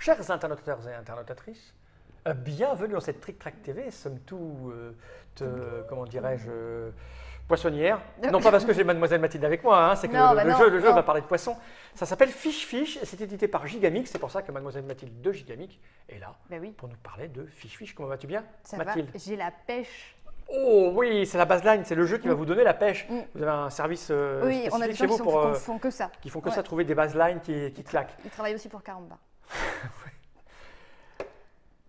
Chers internauteurs et internautatrices, euh, bienvenue dans cette Trick Track TV, somme tout, euh, te- comment dirais-je, euh, poissonnière. Non pas parce que j'ai Mademoiselle Mathilde avec moi, hein, c'est que Non, le, bah le non, jeu, le jeu non. va parler de poisson. Ça s'appelle Fiche Fiche et c'est édité par Gigamix, c'est pour ça que Mademoiselle Mathilde de Gigamix est là Ben oui, pour nous parler de Fiche Fiche. Comment vas-tu bien, ça Mathilde? Va. J'ai la pêche. Oh oui, c'est la baseline, c'est le jeu qui va Mm. vous donner la pêche. Mm. Vous avez un service euh, oui, on a spécifique des chez vous qui, sont, pour, euh, qui font que ça. qui font que Ouais. ça, trouver des baselines qui, qui claquent. Ils travaillent aussi pour Caramba.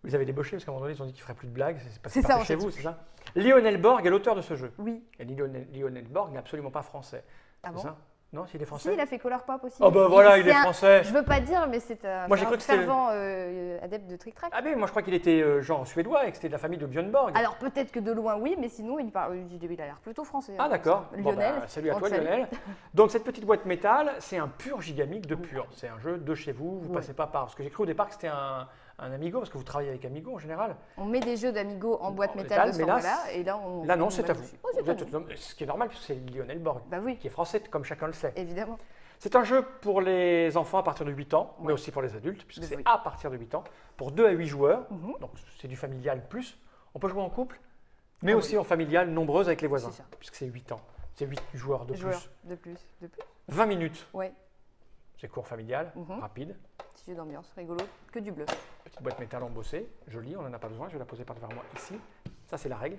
Vous avez débauché parce qu'à un moment donné, ils ont dit qu'ils ne feraient plus de blagues. C'est pas, C'est pas ça, chez fait. vous, c'est ça? Lionel Borg est l'auteur de ce jeu. Oui. Et Lionel, Lionel Borg n'est absolument pas français. Ah bon? ça? Non, s'il est Si, français il a fait Color Pop aussi. Oh bah voilà, il est un- français. Je veux pas dire, mais c'est un, Moi, un fervent euh, adepte de Trick Track. Ah mais moi je crois qu'il était euh, genre suédois et que c'était de la famille de Björn Borg. Alors peut-être que de loin, oui, mais sinon, il, parle, il a l'air plutôt français. Ah hein, d'accord. Bon, Lionel. bah, salut à toi. Lionel. Donc cette petite boîte métal, c'est un pur gigamic de pur. C'est un jeu de chez vous, vous Ouais. passez pas par. Parce que j'ai cru au départ que c'était un, un Amigo, parce que vous travaillez avec Amigo en général. On met des jeux d'Amigo en boîte En métal, métal, de mais ce là, et là, on. Là non, on c'est à vous. Oh, Vous êtes ce qui est normal puisque c'est Lionel Borg, Bah oui, qui est français comme chacun le sait. évidemment. C'est un jeu pour les enfants à partir de 8 ans, mais aussi pour les adultes, puisque Mais c'est oui. à partir de 8 ans, pour 2 à 8 joueurs. Mhm. Donc c'est du familial plus. On peut jouer en couple, mais Ah oui. aussi en familial nombreuse avec les voisins, puisque c'est 8 ans. C'est 8 joueurs de Joueurs plus. de plus, de plus. 20 minutes, Ouais, c'est court familial, Mhm. rapide. petit jeu d'ambiance, rigolo, que du bleu. Petite boîte métal embossée, jolie, on n'en a pas besoin, je vais la poser par devant moi ici. Ça c'est la règle,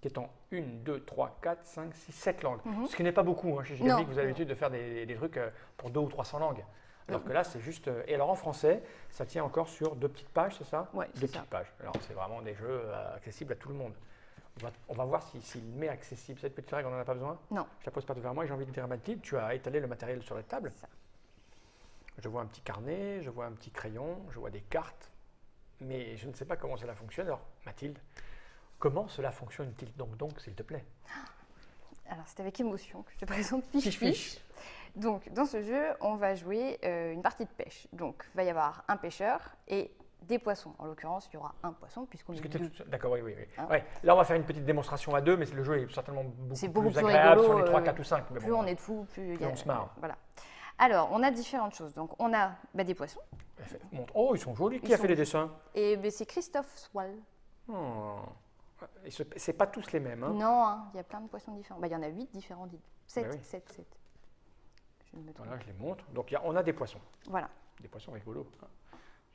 qui est en 1, 2, 3, 4, 5, 6, 7 langues. Mhm. Ce qui n'est pas beaucoup, hein. chez Non. Gigamic, vous avez l'habitude de faire des, des trucs euh, pour 2 ou 300 langues. Alors que là, c'est juste. euh, Et alors en français, ça tient encore sur deux petites pages, c'est ça? Ouais, Deux petites ça. pages. Alors c'est vraiment des jeux euh, accessibles à tout le monde. On va, on va voir s'il si, met accessible. Cette petite règle, on n'en a pas besoin? Non. Je la pose par devant moi et j'ai envie de dire à Mathilde, tu as étalé le matériel sur la table. C'est ça. Je vois un petit carnet, je vois un petit crayon, je vois des cartes, mais je ne sais pas comment cela fonctionne. Alors Mathilde, comment cela fonctionne-t-il donc, donc, s'il te plaît Alors, c'est avec émotion que je te présente Fiche Fiche. Donc, dans ce jeu, on va jouer euh, une partie de pêche. Donc, il va y avoir un pêcheur et des poissons. En l'occurrence, il y aura un poisson puisqu'on est deux. D'accord, oui, oui. oui. Hein Ouais. Là, on va faire une petite démonstration à deux, mais le jeu est certainement beaucoup, C'est plus, beaucoup plus agréable rigolo, sur les 3, euh, 4 ou 5. Mais Plus bon, on est de fous, plus il y plus a. on se marre. Voilà. Alors, on a différentes choses. Donc, on a bah, des poissons. Oh, ils sont jolis. Qui Ils a fait les dessins Et bah, c'est Christophe Swall. Oh. Et ce- C'est pas tous les mêmes. hein. Non, hein, il y a plein de poissons différents. Bah, il y en a 8 différents, dites. 7, Bah oui. 7, 7. Je ne me trompe. Voilà, je les montre. Donc, y a- on a des poissons. Voilà. Des poissons rigolos.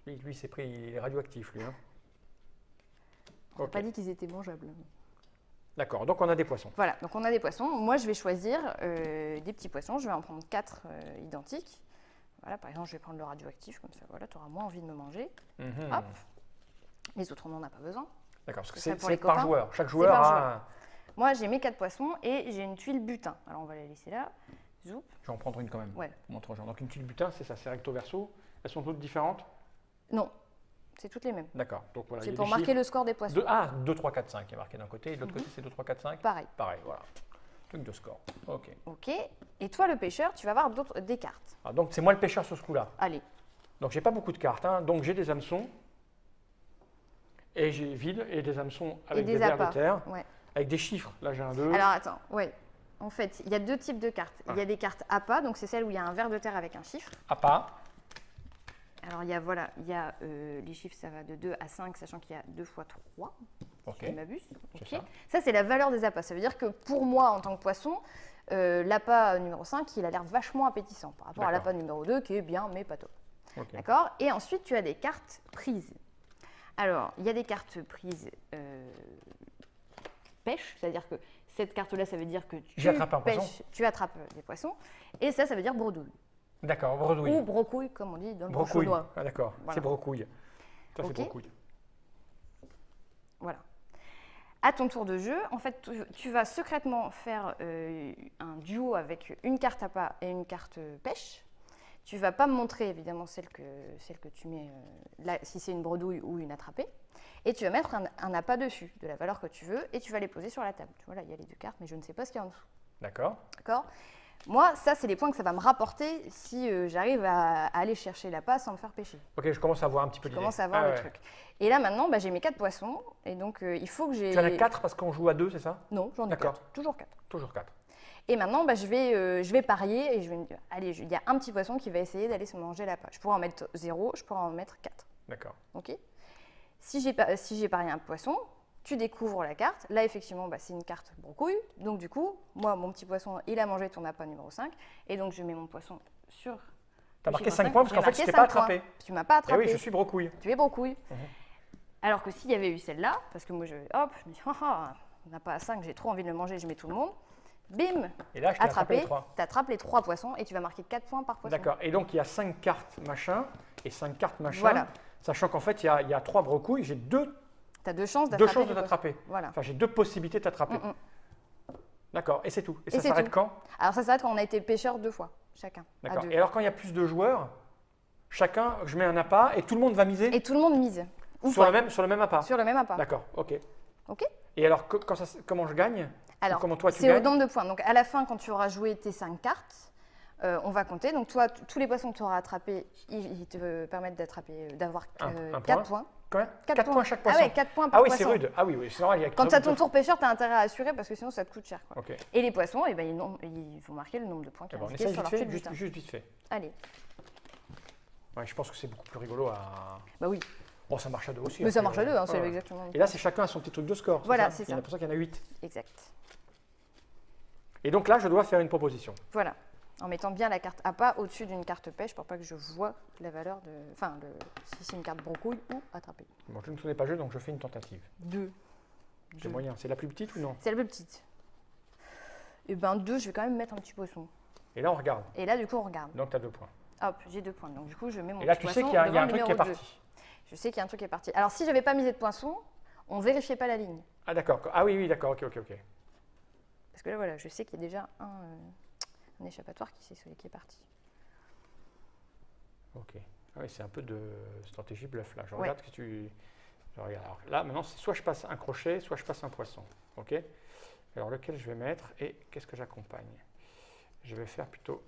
Lui, lui c'est pris, il est radioactif, lui. hein. On n'a pas dit qu'ils étaient mangeables. D'accord, donc on a des poissons. Voilà, donc on a des poissons. Moi, je vais choisir euh, des petits poissons. Je vais en prendre quatre euh, identiques. Voilà, par exemple, je vais prendre le radioactif, comme ça, voilà, tu auras moins envie de me manger. Mhm. Hop. Les autres, on n'en a pas besoin. D'accord, parce que C'est par copains joueur. Chaque joueur a. joueur. un- Moi, j'ai mes quatre poissons et j'ai une tuile butin. Alors, on va la laisser là. Zoup. Je vais en prendre une quand même. Ouais. pour montrer aux gens. Donc une petite butin, c'est ça, c'est recto verso. Elles sont toutes différentes? Non, c'est toutes les mêmes. D'accord. Donc voilà. c'est pour marquer chiffres. le score des poissons. Deux- ah, 2, 3, 4, 5 qui est marqué d'un côté, et de l'autre Mhm. côté c'est 2, 3, 4, 5. Pareil. Pareil, voilà. Truc de score. Ok. Ok. Et toi, le pêcheur, tu vas avoir d'autres- des cartes. Ah, donc c'est moi le pêcheur sur ce coup-là. Allez. Donc j'ai pas beaucoup de cartes. hein. Donc j'ai des hameçons. Et j'ai vide et des hameçons avec et des, des vers de terre. Ouais. Avec des chiffres. Là j'ai un 2. Alors, attends. Ouais. En fait, il y a deux types de cartes. Il y Ah. a des cartes appâts, donc c'est celle où il y a un ver de terre avec un chiffre. Appât. Alors, il y a, voilà, il y a euh, les chiffres, ça va de 2 à 5, sachant qu'il y a 2 fois 3, Ok. si je m'abuse. C'est Ok. ça. Ça, c'est la valeur des appâts. Ça veut dire que pour moi, en tant que poisson, euh, l'appât numéro 5, il a l'air vachement appétissant par rapport à l'appât numéro 2, qui est bien, mais pas top. Ok. D'accord? Et ensuite, tu as des cartes prises. Alors, il y a des cartes prises euh, pêche, c'est-à-dire que cette carte-là, ça veut dire que tu pêches, tu attrapes des poissons. Et ça, ça veut dire bredouille. D'accord, bredouille. Ou brocouille, comme on dit dans le brocouille. Ah, d'accord, Voilà. c'est brocouille. Ça c'est brocouille. Voilà. À ton tour de jeu, en fait, tu, vas secrètement faire euh, un duo avec une carte appât et une carte pêche. Tu vas pas me montrer évidemment celle que, celle que tu mets, euh, là, si c'est une bredouille ou une attrapée. Et tu vas mettre un, un appât dessus, de la valeur que tu veux, et tu vas les poser sur la table. Tu vois, là, il y a les deux cartes, mais je ne sais pas ce qu'il y a en dessous. D'accord. D'accord? Moi, ça, c'est les points que ça va me rapporter si euh, j'arrive à, à aller chercher l'appât sans me faire pêcher. Ok, je commence à voir un petit peu Je l'idée. commence à voir Ah, le ouais. truc. Et là, maintenant, bah, j'ai mes quatre poissons, et donc euh, il faut que j'ai. Tu en as 4 parce qu'on joue à 2, c'est ça? Non, j'en ai quatre. Toujours quatre. Toujours 4. Et maintenant, bah, je, vais, euh, je vais parier et je vais me dire, allez, je- il y a un petit poisson qui va essayer d'aller se manger l'appât. Je pourrais en mettre 0, je pourrais en mettre 4. D'accord. Ok? Si j'ai pas, si j'ai parié un poisson, tu découvres la carte. Là, effectivement, bah, c'est une carte brocouille. Donc, du coup, moi, mon petit poisson, il a mangé ton appât numéro 5. Et donc, je mets mon poisson sur. Tu as marqué chiffre 5 cinq. points parce qu'en fait, je t'ai pas points. attrapé. Tu m'as pas Eh attrapé. oui, je suis brocouille. Tu es brocouille. Mhm. Alors que s'il y avait eu celle-là, parce que moi, je, hop, je me dis, ah, ah, on n'a pas à 5, j'ai trop envie de le manger, je mets tout le monde. Bim, Et là, je attrapé attrapé, les 3. tu attrapes les trois poissons et tu vas marquer 4 points par poisson. D'accord. Et donc, il y a 5 cartes machin et 5 cartes machin. Voilà. Sachant qu'en fait, il y a, il y a 3 brocouilles. J'ai deux, Tu as deux chances deux d'attraper. chances de t'attraper. Voilà. Enfin, j'ai deux possibilités de t'attraper. Mm, mm. D'accord. Et c'est tout. Et, Et ça s'arrête quand? Alors ça s'arrête quand on a été pêcheur deux fois, chacun. D'accord. deux. Et alors, quand il y a plus de joueurs, chacun, je mets un appât et tout le monde va miser? Et tout le monde mise. Ou sur, pas. le même, sur le même appât? Sur le même appât. D'accord. Ok. Ok Et alors, que- quand ça s- comment je gagne? Alors, comment toi tu c'est au nombre de points. Donc à la fin, quand tu auras joué tes 5 cartes, euh, on va compter. Donc toi, tous les poissons que tu auras attrapés, ils, ils te permettent d'attraper, euh, d'avoir Un- 4 un points. Combien Quatre 4 points. chaque poisson. Ah ouais, 4 points par Ah oui, c'est rude. Ah oui, oui. C'est normal, il y a Quand tu as ton tour pêcheur, tu as intérêt à assurer parce que sinon ça te coûte cher. quoi. Eh Et les poissons, eh ben, ils, ils vont marquer le nombre de points qui est bon, on indiqué essaye sur vite leur fait, fiche juste, vite fait. Allez, Ouais, je pense que c'est beaucoup plus rigolo à. bah oui, Bon, ça marche à deux aussi. mais ça après, marche à deux, hein, c'est exactement. Et là, c'est chacun a son petit truc de score. Voilà, ça c'est ça. pour ça qu'il y en a 8. Exact. Et donc là, je dois faire une proposition. Voilà. En mettant bien la carte APA au-dessus d'une carte pêche pour pas que je vois la valeur de. Enfin, le... si c'est une carte brocouille ou attrapée. Bon, je ne connais pas jeu, donc je fais une tentative. Deux. C'est moyen. C'est la plus petite ou non? C'est la plus petite. Et ben deux, je vais quand même mettre un petit poisson. Et là, on regarde. Et là, du coup, on regarde. Donc, tu as deux points. Hop, j'ai deux points. Donc du coup, je mets mon Et là, petit tu sais qu'il y a, y un truc qui est deux. parti. Je sais qu'il y a un truc qui est parti. Alors si j'avais pas misé de poisson, on vérifiait pas la ligne. Ah, d'accord. Ah oui, oui, d'accord. Ok, ok, ok. Parce que là, voilà, je sais qu'il y a déjà un, euh, un échappatoire qui c'est celui qui est parti. Ok. Ah oui, c'est un peu de stratégie bluff là. Je Ouais. regarde que tu. Je regarde. Alors là, maintenant, c'est soit je passe un crochet, soit je passe un poisson. Ok? Alors lequel je vais mettre et qu'est-ce que j'accompagne? Je vais faire plutôt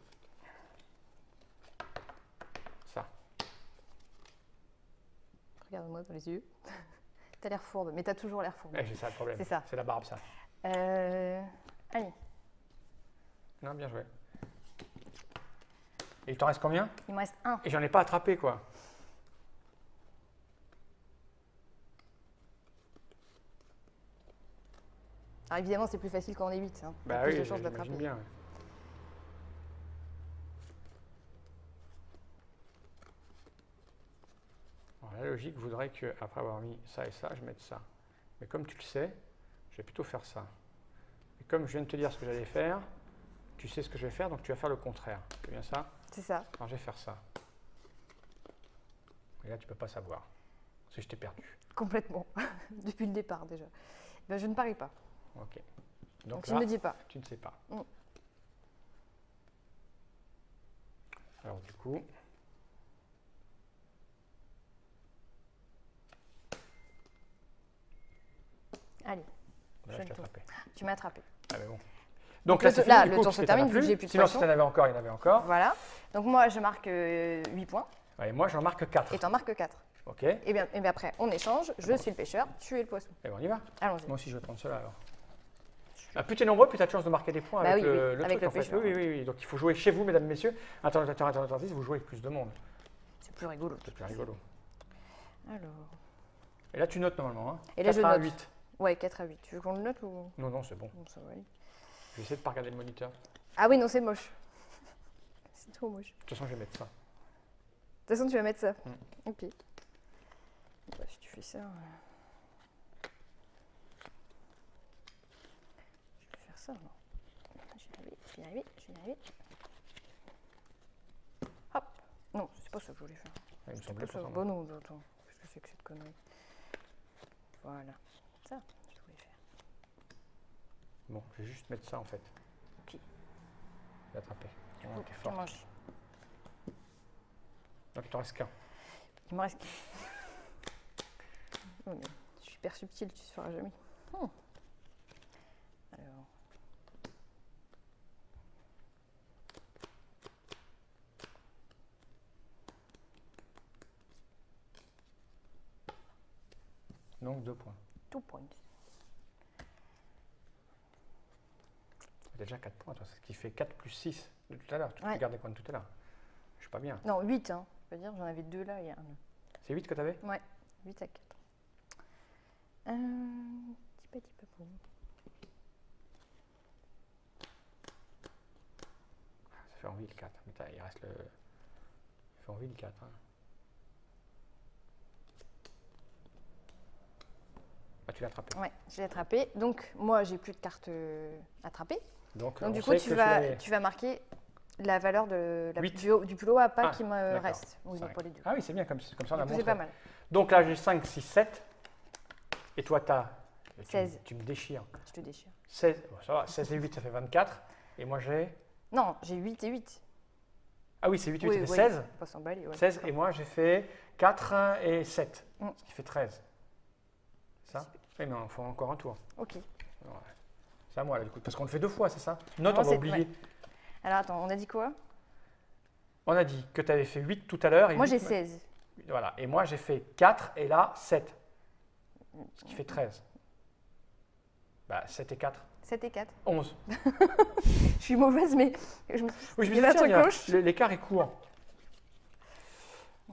ça. Regarde-moi dans les yeux. t'as l'air fourbe, mais t'as toujours l'air fourbe. Eh, J'ai ça le problème. C'est ça. C'est la barbe, ça. Euh, allez, Non, bien joué. Et il t'en reste combien? Il me reste un. Et j'en ai pas attrapé quoi. Alors évidemment, c'est plus facile quand on est 8. Hein. Bah plus oui, de chances d'attraper. bien. ouais. Alors, la logique voudrait que après avoir mis ça et ça, je mette ça. Mais comme tu le sais, je vais plutôt faire ça. Et comme je viens de te dire ce que j'allais faire, tu sais ce que je vais faire, donc tu vas faire le contraire. C'est bien ça? C'est ça. Alors je vais faire ça. Et là, tu peux pas savoir. Si je t'ai perdu. Complètement. Depuis le départ déjà. Ben, je ne parie pas. Ok. Donc, Donc tu là, ne me dis pas. tu ne sais pas. Mm. Alors du coup, Allez, là, Je je t'ai attrapé. tu m'as attrapé. Ah mais bon. Donc, le là, là, fini, du le coup, tour se t'en termine, vu que plus. j'ai plus de Sinon, si poissons. t'en avais encore, il y en avait encore. Voilà. Donc moi, je marque 8 points Ouais, et moi, j'en marque 4. et tu en marques 4. Ok Et Et bien, et bien après, on échange. Je suis le pêcheur, tu es le poisson. ben, on y va. Allons-y. Moi aussi, je vais prendre cela alors. Ah, plus tu es nombreux, plus tu as de chances de marquer des points Bah avec, oui, le, oui, le avec truc. le en fait. pêcheur. Oui, oui, oui. Donc il faut jouer chez vous, mesdames, messieurs. Attends, attends, vous jouez avec plus de monde. C'est plus rigolo. C'est plus rigolo. Alors. Et là, tu notes normalement. Hein. Et là, je 4 à note. 8. Ouais, 4 à 8. Tu veux qu'on le note ou? Non, non, c'est bon. Bon, ça va aller. Je vais essayer de pas regarder le moniteur. De Ah oui, non, c'est moche. C'est trop moche. toute façon, je vais mettre ça. De toute façon, tu vas mettre ça. Mm. Ok. Bah, si tu fais ça. euh, Je vais faire ça, non Je vais y arriver, je vais y arriver, je vais y arriver. Hop Non, c'est pas ça que je voulais faire. Ah, il me C'est semblait pas ça. Bon, non, attends. Qu'est-ce que c'est que cette connerie? Voilà. Ça. Bon, je vais juste mettre ça en fait. Ok. J'ai attrapé. T'es bien fort. Donc il t'en reste qu'un. Il me reste. Oh, mais je suis hyper subtil, tu ne feras jamais. Hmm. Alors. Donc deux points. Two points. T'as déjà 4 points, toi, ce qui fait 4 plus 6 de tout à l'heure. Tu Ouais. regardes les points de tout à l'heure? Je suis pas bien. Non, 8, hein. Je veux dire, j'en avais deux là et là. C'est 8 que tu avais 8 à 4. Euh, petit petit papou. Ça fait envie le 4. Mais il reste le. Ça fait envie le 4. hein. Ah, tu l'as attrapé. Ouais, j'ai attrapé. Donc, moi, j'ai plus de cartes euh, attrapées. Donc, Donc, on du coup, tu vas, l'avais. tu vas marquer la valeur de la, Huit. du, du plus haut à pas Ah, qui me reste. Oui, Cinq. pour les deux. Ah oui, c'est bien, comme, comme ça on a montré. pas mal. Donc là, j'ai 5, 6, 7. Et toi, tu as. 16. Tu me déchires. Je te déchire. 16, bon, ça va, 16 et 8, ça fait 24. Et moi, j'ai. Non, j'ai 8 et 8. Ah oui, c'est 8, 8, Oui, ça fait oui, 16. faut Pas s'emballer. ouais. 16 et moi j'ai fait 4 et 7, Mm. ce qui fait 13. Ça? Oui, mais il faut encore un tour. Ok. C'est à moi là du coup, parce qu'on le fait deux fois, c'est ça? Note, on va oublier. ouais. Alors, attends, on a dit quoi? On a dit que tu avais fait 8 tout à l'heure. Moi, 8 j'ai ma- 16. Voilà, et moi j'ai fait 4 et là 7, ce qui fait 13. Bah 7 et 4, 7 et 4. 11. Je suis mauvaise, mais je me... Oui, je me l'écart est court.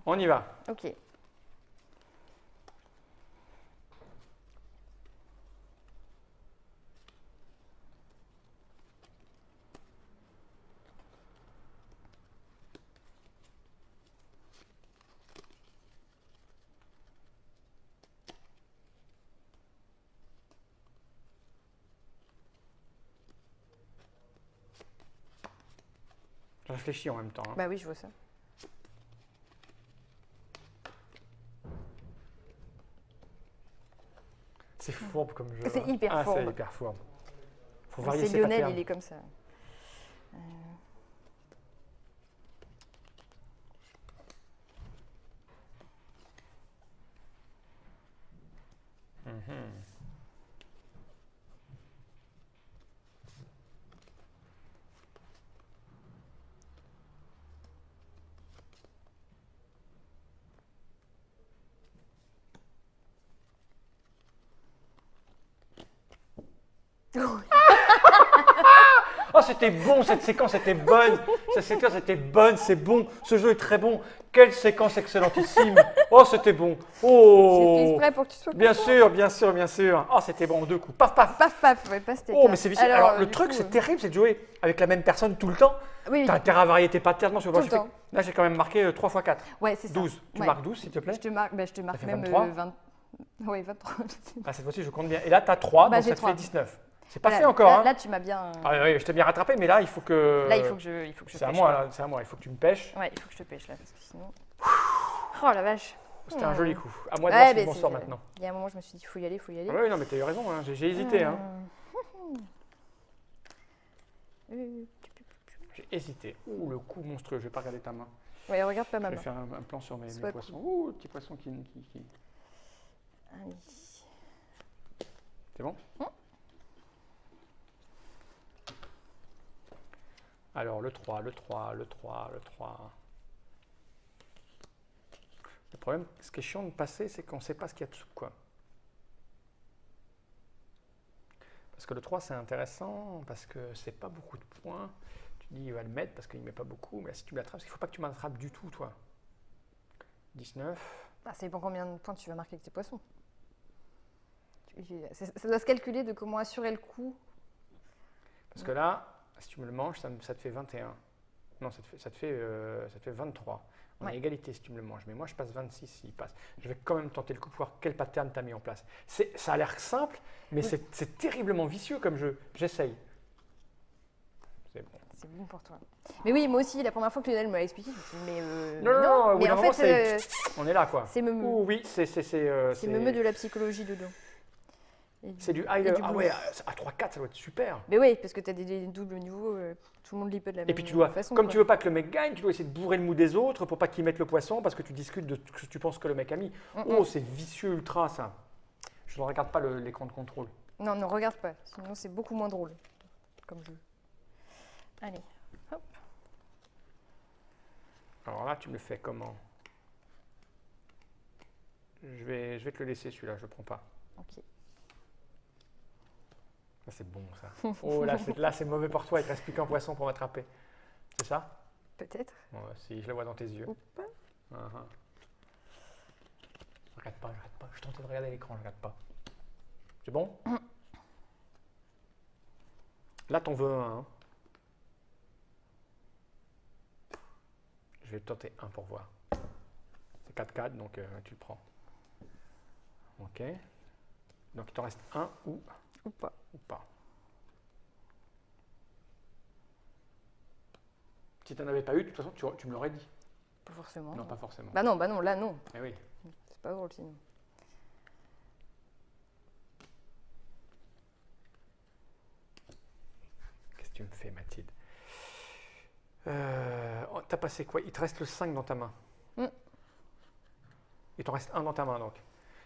On y va. Ok. Réfléchis en même temps. hein. Bah oui, je vois ça. C'est fourbe comme jeu. C'est hein. hyper ah, fourbe. C'est hyper fourbe. Faut varier C'est ses Lionel, patterns. il est comme ça. Oh, c'était bon, cette séquence était bonne. Cette séquence était bonne, c'est bon. Ce jeu est très bon. Quelle séquence excellentissime. Oh, c'était bon. J'ai fait Oh. exprès pour que tu sois Bien content. sûr, bien sûr, bien sûr. Oh, c'était bon en deux coups. Paf, paf. Paf, paf, ouais, pas Oh, mais c'est vicieux. Alors, euh, le truc, coup, c'est euh, terrible, c'est de jouer avec la même personne tout le temps. Oui. T'as intérêt à varier tes patterns. Tout le temps. Là, j'ai quand même marqué euh, 3 x 4. Ouais, c'est ça. 12. Tu Ouais. marques 12, s'il te plaît Je te marque, bah, je te marque même 23. euh, 20. Oui, 23. je sais pas. Ah, cette fois-ci, je compte bien. Et là, tu as 3, Bah, donc ça te trois. fait 19. C'est pas Voilà, fait encore. Là, hein. là, tu m'as bien. Ah, oui, je t'ai bien rattrapé, mais là, il faut que. Là, il faut que je, il faut que je C'est à moi. C'est à moi. Il faut que tu me pêches. Ouais, il faut que je te pêche là, parce que sinon. Oh la vache. C'était un Hmm. joli coup. À moi de Ouais, je m'en c'est- sors maintenant. Il y a un moment, je me suis dit, faut y aller, faut y aller. Ah oui, non, mais t'as eu raison. hein. J'ai hésité. hein. Euh, euh, J'ai hésité. Ouh, le coup monstrueux. Je vais pas regarder ta main. Ouais, regarde pas Je ma vais main. faire un, un plan sur mes, poissons. Ouh, le petit poisson qui. qui- qui- Allez. C'est bon? Hmm. Alors, le 3, le 3, le 3, le 3. Le problème, ce qui est chiant de passer, c'est qu'on ne sait pas ce qu'il y a dessous. Quoi. Parce que le 3, c'est intéressant, parce que c'est pas beaucoup de points. Tu dis, il va le mettre parce qu'il ne met pas beaucoup, mais là, si tu l'attrapes, il ne faut pas que tu m'attrapes du tout, toi. 19. Ah, ça dépend combien de points tu vas marquer avec tes poissons. Ça doit se calculer de comment assurer le coup. Parce que là, si tu me le manges, ça, me- ça te fait 21. Non, ça te fait, ça te fait, euh, ça te fait 23. On a égalité si tu me le manges. Mais moi, je passe 26 s'il passe. Je vais quand même tenter le coup pour voir quel pattern tu as mis en place. Ça a l'air simple, mais Oui. c'est- terriblement vicieux comme jeu. J'essaye. C'est bon. C'est bon pour toi. Mais oui, moi aussi, la première fois que Lionel me l'a expliqué, je me suis dit, mais. euh, Non, mais non, non, mais en fait, c'est- euh, On est là, quoi. c'est me, oui, c'est c'est- euh, me de la psychologie dedans. Et du- c'est du high et Ah ouais, à 3-4, ça doit être super. Mais oui, parce que tu as des, des doubles niveaux, euh, tout le monde lit pas de la Et même puis tu dois, façon. comme quoi. tu veux pas que le mec gagne, tu dois essayer de bourrer le mou des autres pour pas qu'ils mettent le poisson parce que tu discutes de ce que tu penses que le mec a mis. Mm, mm. Oh, c'est vicieux ultra ça. Je ne regarde pas l'écran de contrôle. Non, ne regarde pas, sinon c'est beaucoup moins drôle comme jeu. Allez, hop. Alors là, tu me le fais comment? Je vais, je vais te le laisser celui-là, je le prends pas. Ok. C'est bon ça. Oh là, c'est, là, c'est mauvais pour toi, il te reste plus qu'un poisson pour m'attraper. C'est ça? Peut-être. Bon, Si, je le vois dans tes yeux. Ou pas. Ah. Je regarde pas, je regarde pas. Je tenté de regarder l'écran, je regarde pas. C'est bon? Là, t'en veux un. hein. Je vais tenter un pour voir. C'est 4-4, donc euh, tu le prends. Ok. Donc il t'en reste un ou, Ou pas. ou pas. Si tu n'en avais pas eu, de toute façon, tu, tu me l'aurais dit. Pas forcément. Non, pas forcément. Bah non, bah non, là non. Eh oui. C'est pas drôle sinon. Qu'est-ce que tu me fais, Mathilde? Euh, oh, T'as passé quoi? Il te reste le 5 dans ta main. Mm. Il t'en reste un dans ta main, donc.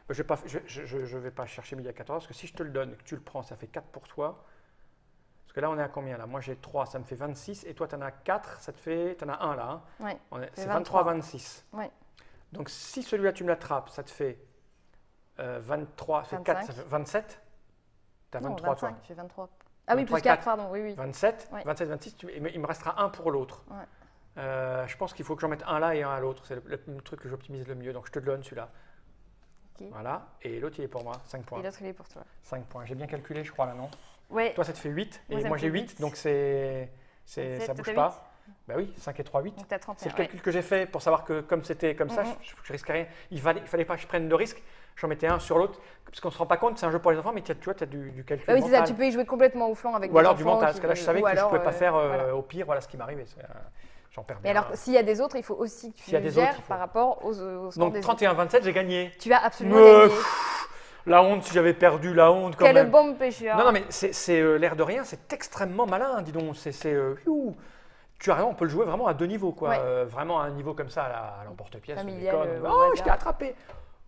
Je ne vais, pas- chercher midi à 14, parce que si je te le donne, que tu le prends, ça fait 4 pour toi. Parce que là, on est à combien là? Moi, j'ai 3, ça me fait 26, et toi, tu en as 4, ça te fait... Tu en as 1 là. hein? Ouais. C'est 23. 23-26. Ouais. Donc, si celui-là, tu me l'attrapes, ça te fait euh, 23, ça fait 4, ça 25. fait 27 Tu as Non, 23, toi. 25, j'ai 23. Ah oui, 23, plus 4, 4. pardon, oui, oui. 27, Ouais. 27, 26, tu- il me- restera un pour l'autre. Euh, je pense qu'il faut que j'en mette un là et un à l'autre. C'est le, le truc que j'optimise le mieux. Donc je te donne celui-là. Voilà. Et l'autre, il est pour moi. 5 points. Et l'autre, il est pour toi. 5 points. J'ai bien calculé, je crois, là, non Ouais. Toi, ça te fait 8. Moi, et moi, j'ai fait 8. huit. Donc c'est, c'est, ça bouge pas. Bah oui, 5 et 3, 8. Donc t'as C'est 31. le calcul que j'ai fait pour savoir que comme c'était comme ça, je, je risquais rien. Il fallait, il fallait pas que je prenne de risque. J'en mettais un sur l'autre. Parce qu'on se rend pas compte, c'est un jeu pour les enfants, mais tu vois, tu as du, du calcul Bah oui, c'est ça, tu peux y jouer complètement au flanc avec Ou des alors du mental. Parce que là, je savais que je ne pouvais pas euh, faire euh, voilà. au pire. Voilà ce qui m'arrivait. J'en perds alors, s'il y a des autres, il faut aussi que tu S'il y a des gères autres, il faut- par rapport aux, aux scores Donc des autres. 31-27, j'ai gagné. Tu as absolument Me- gagné. pff, La honte, si j'avais perdu, la honte quand Quel même. bon pêcheur. Non, non, mais c'est euh, l'air de rien, c'est extrêmement malin, dis donc. C'est, euh, tu as raison, on peut le jouer vraiment à deux niveaux, quoi. Ouais. Euh, vraiment à un niveau comme ça, à, l'emporte-pièce. oh, je t'ai attrapé.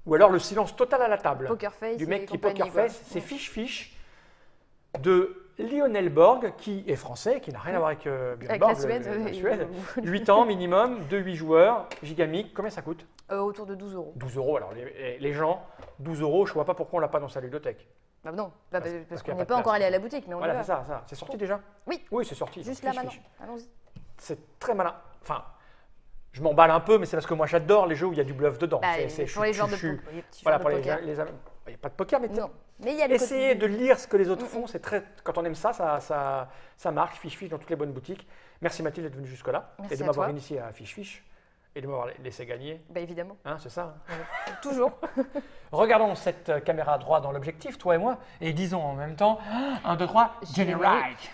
Ou alors le silence total à la table. Poker face. du mec qui poker face, c'est fiche fiche de Lionel Borg, qui est français, qui n'a rien à voir avec euh, Björn Avec Borg, la Suède. le- la euh, Suède. il- 8 ans minimum, 2-8 joueurs, gigamique. Combien ça coûte? Euh, autour de 12 euros. 12 euros. Alors les, les gens, 12 euros, je vois pas pourquoi on l'a pas dans sa ludothèque. Bah non, bah, Parce- a qu'on n'est de pas encore allé à la boutique, mais on Voilà, va. c'est ça, ça. C'est sorti déjà? Oui. Oui, c'est sorti. Juste là maintenant. Allons-y. C'est très malin. Enfin, je m'emballe un peu, mais c'est parce que moi j'adore les jeux où il y a du bluff dedans. Bah, C'est- c'est- pour je- les joueurs de poker. Voilà, pour de les, les- il n'y a pas de poker, mais Non, mais il y a le essayez côté- de lire ce que les autres font. C'est très, quand on aime ça, ça, ça, ça marche. Fiche fiche dans toutes les bonnes boutiques. Merci Mathilde d'être venue jusque là Merci et de m'avoir initié à fiche fiche et de m'avoir laissé gagner. Bah évidemment, Hein, c'est ça. hein toujours. Regardons cette euh, caméra droit dans l'objectif, toi et moi, et disons en même temps 1, 2, 3, Générique. générique.